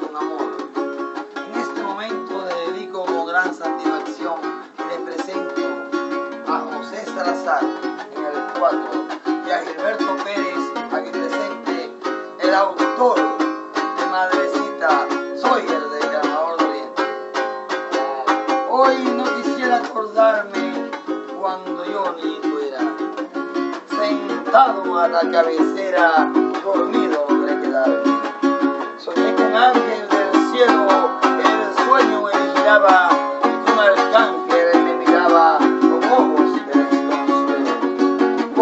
con amor. En este momento le dedico con gran satisfacción, y le presento a José Salazar en el 4 y a Gilberto Pérez aquí presente, el autor de Madrecita, soy el de Ganador de Hoy. No quisiera acordarme cuando yo ni tú era, sentado a la cabecera, dormido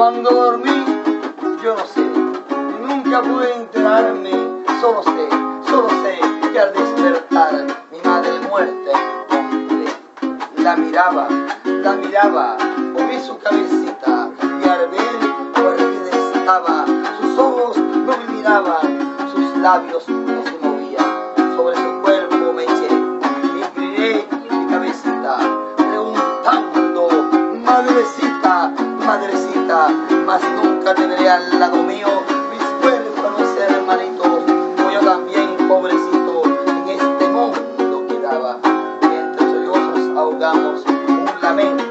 Cuando dormí, yo no sé, nunca pude enterarme, solo sé, solo sé que al despertar mi madre muerta encontré. La miraba, la miraba, moví su cabecita y al ver erguida estaba, sus ojos no me miraban, sus labios madrecita, mas nunca tendré al lado mío mis huérfanos hermanitos, como yo también, pobrecito, en este mundo quedaba. Entre sollozos ahogamos un lamento.